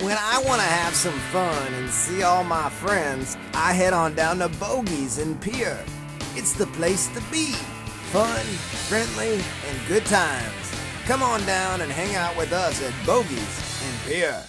When I want to have some fun and see all my friends, I head on down to Bogeys in Pierre. It's the place to be. Fun, friendly, and good times. Come on down and hang out with us at Bogeys in Pierre.